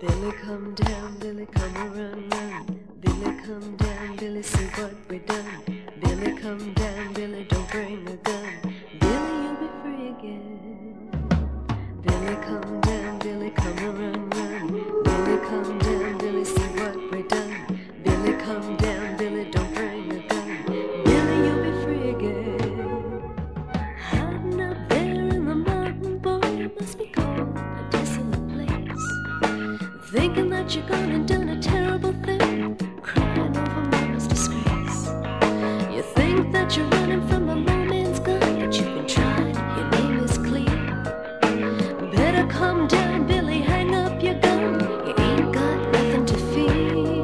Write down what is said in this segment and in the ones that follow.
Billy, come down, Billy, come run, run. Billy, come down, Billy, see what we done. Billy, come down, Billy, don't bring a gun. Billy, you'll be free again. Thinking that you're gone and done a terrible thing, crying over mama's disgrace. You think that you're running from a merman's gun, but you've been tried, your name is clear. Better come down, Billy, hang up your gun. You ain't got nothing to fear.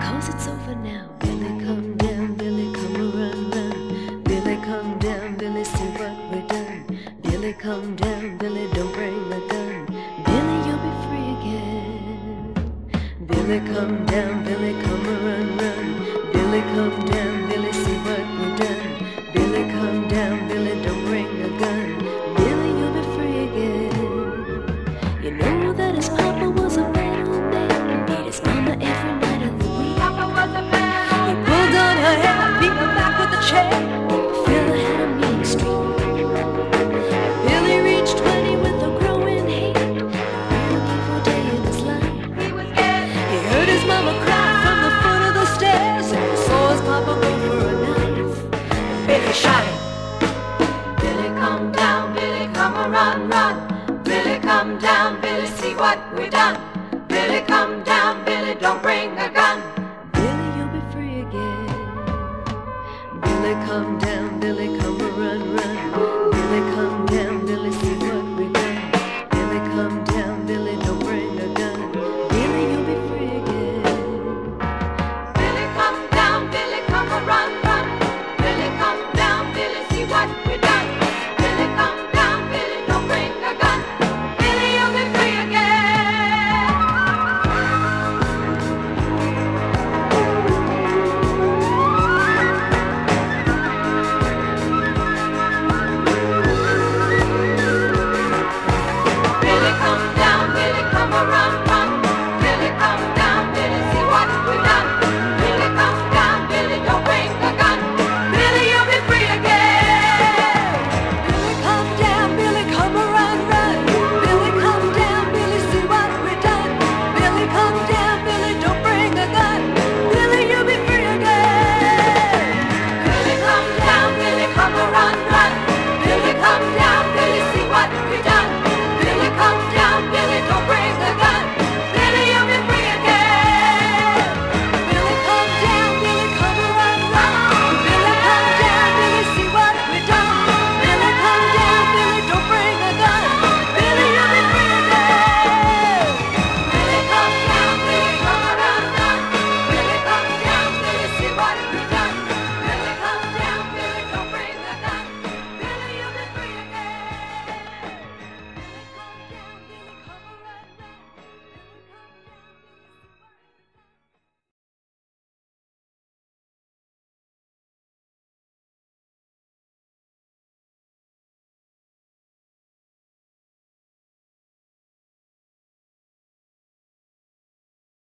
Cause it's over now. Billy, come down, Billy, come run, run. Billy, come down, Billy, see what we done. Billy, come down, Billy, don't bring a gun. Billy, come down, Billy, come run, run. Billy, come down, Billy, see what we done. Billy, come down, Billy, don't bring a gun. Billy, you'll be free again. You know that his papa was a bad old man and beat his mama every night of the week. Papa was a man. He pulled on her hair, beat her back with a chair. What we done. Billy, come down, Billy, don't bring a gun. Billy, you'll be free again. Billy, come down,